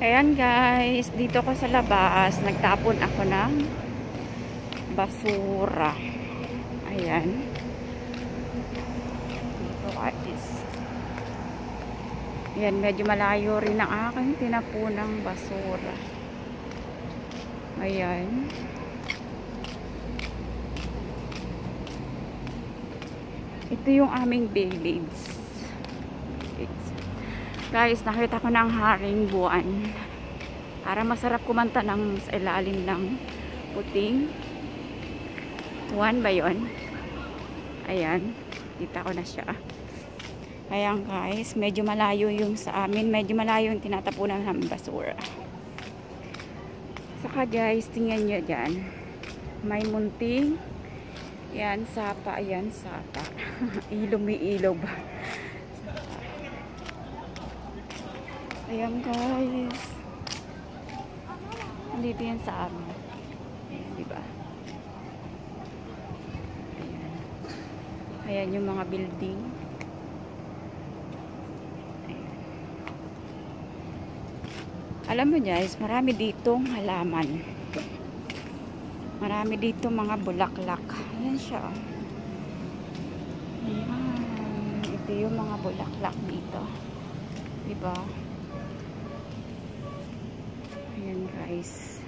Ayan guys, dito ko sa labas, nagtapon ako ng basura. Ayan. Dito guys. Ayan, medyo malayo rin ang aking tinapunang basura. Ayan. Ito yung aming village. Guys, nakita ko ng haring buwan. Para masarap kumanta ng sa ilalim ng puting. Buwan ba yun? Ayan. Kita ko na siya. Ayan guys, medyo malayo yung sa amin. Medyo malayo yung tinatapunan ng basura. Saka guys, tingnan nyo dyan. May munting. Yan, sapa. Ayan, sapa. ilog may ilog ba? Ayan guys. Nandito yan sa amin. Ayan, diba? Ayan. Ayan yung mga building. Ayan. Alam mo guys, marami ditong halaman. Marami dito mga bulaklak. Ayan siya. Ayan. Ito yung mga bulaklak dito. Diba? Ayan guys.